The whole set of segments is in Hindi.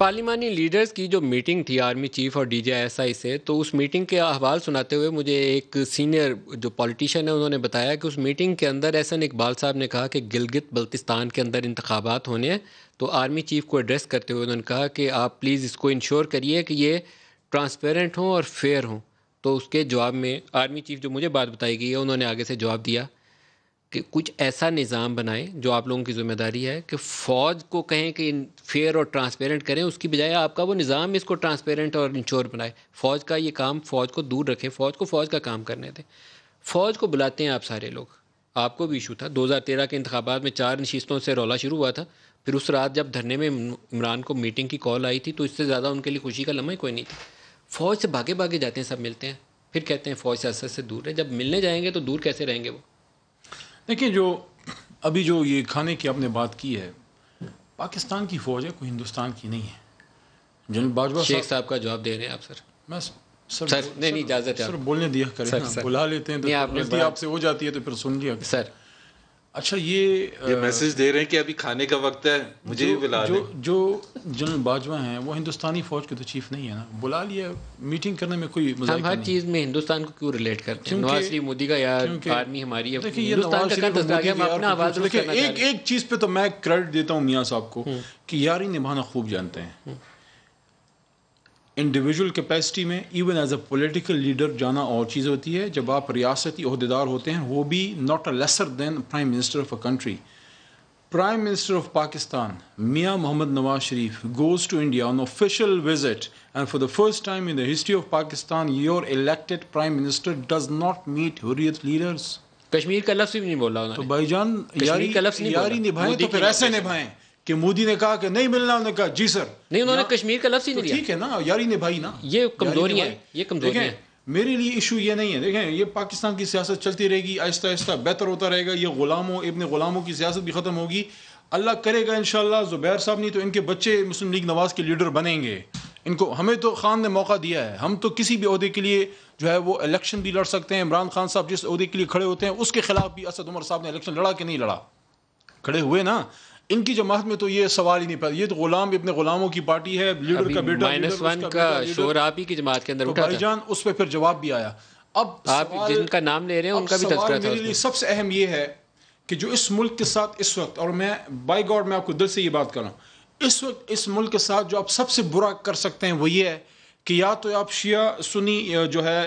पार्लिमानी लीडर्स की जो मीटिंग थी, आर्मी चीफ और डीजीआईएसआई से तो उस मीटिंग के अहवाल सुनाते हुए मुझे एक सीनियर जो पॉलिटिशियन है, उन्होंने बताया कि उस मीटिंग के अंदर एहसन इकबाल साहब ने कहा कि गिलगित बल्तिस्तान के अंदर इंतबात होने हैं तो आर्मी चीफ को एड्रेस करते हुए उन्होंने कहा कि आप प्लीज़ इसको इंश्योर करिए कि ये ट्रांसपेरेंट हों और फेयर हों। तो उसके जवाब में आर्मी चीफ जो मुझे बात बताई गई है, उन्होंने आगे से जवाब दिया। कि कुछ ऐसा निज़ाम बनाएँ जो आप लोगों की ज़िम्मेदारी है कि फ़ौज को कहें कि फेयर और ट्रांसपेरेंट करें, उसकी बजाय आपका वो निज़ाम इसको ट्रांसपेरेंट और इंश्योर बनाए। फ़ौज का ये काम फ़ौज को दूर रखें, फ़ौज को फ़ौज का काम करने दें। फ़ौज को बुलाते हैं आप सारे लोग। आपको भी इशू था। 2013 के इंतबात में चार नशिस्तों से रौला शुरू हुआ था। फिर उस रात जब धरने में इमरान को मीटिंग की कॉल आई थी तो इससे ज़्यादा उनके लिए खुशी का लम्हा ही कोई नहीं था। फ़ौज से भागे भागे जाते हैं, सब मिलते हैं। फिर कहते हैं, फ़ौज से असर से दूर है। जब मिलने जाएँगे तो दूर कैसे रहेंगे वो? देखिए जो अभी जो ये खाने की आपने बात की है पाकिस्तान की फ़ौज है कोई हिंदुस्तान की नहीं है। जनरल बाजवा शेख साहब का जवाब दे रहे हैं आप सर। मैं सर, सर नहीं नहीं इजाज़त है सर बोलने दिया करें सर, सर, बुला लेते हैं तो आपसे हो जाती है तो फिर सुन लिया सर अच्छा ये ये मैसेज दे रहे हैं कि अभी खाने का वक्त है मुझे जो, भी बुला जो जो जनरल बाजवा हैं वो हिंदुस्तानी फौज के तो चीफ नहीं है ना। बुला लिया मीटिंग करने में कोई हम हर चीज़ में हिंदुस्तान को क्यों रिलेट करते हैं? नवाज़ शरीफ मोदी का यार आर्मी हमारी है देखिए एक एक चीज़ पे तो मैं क्रेडिट देता हूँ मियाँ साहब को कि यार ही निभाना खूब जानते हैं। हम्म। इंडिविजुअल कैपेसिटी में even as a political leader जाना और चीज़ होती है। जब आप रियासती अहदेदार होते हैं वो भी not a lesser than prime minister of a country prime minister of Pakistan Mian Mohammad Nawaz Sharif goes to India on official visit and for the first time in the history of Pakistan your elected prime minister does not meet Hurriyat leaders Kashmir का लफ्ज़ भी नहीं बोला तो भाईजान यारी यारी निभाएँ तो फिर ऐसे निभाएँ। कि मोदी ने कहा कि नहीं मिलना उन्होंने कहा जी सर। नहीं उन्होंने कश्मीर का लफ्ज ही तो नहीं ठीक है ना यारी ने। भाई ना ये कमज़ोरी है ये कमज़ोरी है। मेरे लिए इशू ये नहीं है। देखें ये पाकिस्तान की सियासत चलती रहेगी आहिस्ता आहिस्ता बेहतर होता रहेगा। ये गुलामों इबन गुलामों की सियासत भी ख़त्म होगी। अल्लाह करेगा इन ज़ुबैर साहब नहीं तो इनके बच्चे मुस्लिम लीग नवाज़ के लीडर बनेंगे। इनको हमें तो खान ने मौका दिया है। हम तो किसी भी अहदे के लिए जो है वो इलेक्शन भी लड़ सकते हैं। इमरान खान साहब जिस अहदे के लिए खड़े होते हैं उसके खिलाफ भी असद उमर साहब ने इलेक्शन लड़ा कि नहीं लड़ा? खड़े हुए ना? इनकी जमात में तो ये सवाल ही नहीं पैदा ये तो गुलाम अपने गुलामों की पार्टी है लीडर का बेटा माइनस वन का शोर आप ही की जमात के अंदर तो उठा भाईजान उस पर फिर जवाब भी आया। अब आप जिनका नाम ले रहे हैं उनका भी तस्करा मेरे लिए सबसे अहम ये है कि जो इस मुल्क के साथ इस वक्त और मैं बाई गॉड मैं आपको दिल से ये बात कर रहा हूँ इस वक्त इस मुल्क के साथ जो आप सबसे बुरा कर सकते हैं वो ये है कि या तो आप शिया सुनी जो है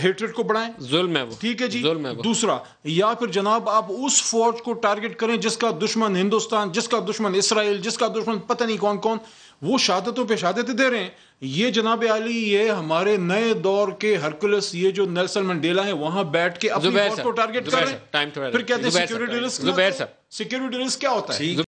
हेटरेट को बढ़ाएँ। जुल्म है वो। ठीक है जी? जुल्म है वो। दूसरा या फिर जनाब आप उस फौज को टारगेट करें जिसका दुश्मन हिंदुस्तान जिसका दुश्मन इसराइल जिसका दुश्मन पता नहीं कौन कौन वो शहादतों पे शहादतें दे रहे हैं। ये जनाब अली ये हमारे नए दौर के हरकुलस ये जो नेल्सन मंडेला है वहाँ बैठ के अपनी को टारगेट कर रहे हैं। फिर कहते हैं सिक्योरिटी रिस्क सिक्योरिटी रिस्क क्या होता है?